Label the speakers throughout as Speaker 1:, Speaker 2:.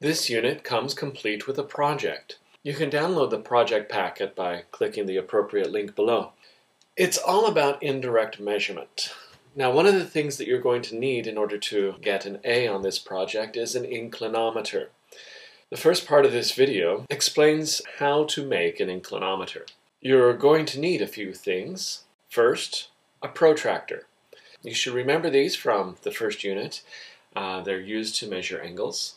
Speaker 1: This unit comes complete with a project. You can download the project packet by clicking the appropriate link below. It's all about indirect measurement. Now, one of the things that you're going to need in order to get an A on this project is an inclinometer. The first part of this video explains how to make an inclinometer. You're going to need a few things. First, a protractor. You should remember these from the first unit. Uh, they're used to measure angles.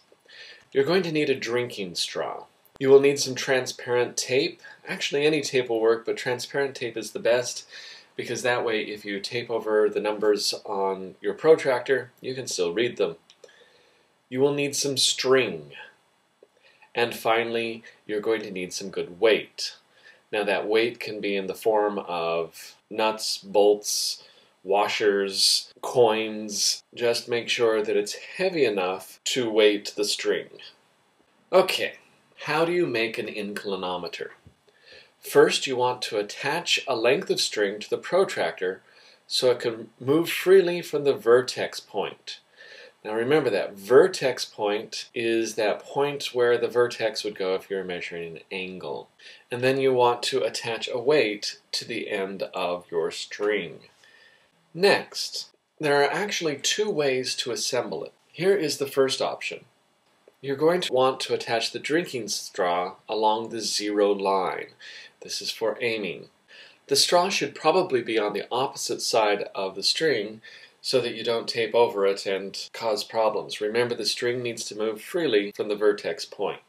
Speaker 1: You're going to need a drinking straw. You will need some transparent tape. Actually, any tape will work, but transparent tape is the best because that way, if you tape over the numbers on your protractor, you can still read them. You will need some string. And finally, you're going to need some good weight. Now, that weight can be in the form of nuts, bolts, washers, coins. Just make sure that it's heavy enough to weight the string. Okay, how do you make an inclinometer? First, you want to attach a length of string to the protractor so it can move freely from the vertex point. Now remember that vertex point is that point where the vertex would go if you were measuring an angle. And then you want to attach a weight to the end of your string. Next, there are actually two ways to assemble it. Here is the first option. You're going to want to attach the drinking straw along the zero line. This is for aiming. The straw should probably be on the opposite side of the string so that you don't tape over it and cause problems. Remember the string needs to move freely from the vertex point.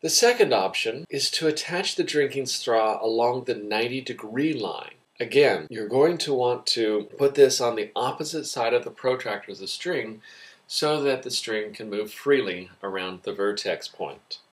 Speaker 1: The second option is to attach the drinking straw along the 90 degree line. Again, you're going to want to put this on the opposite side of the protractor of the string so that the string can move freely around the vertex point.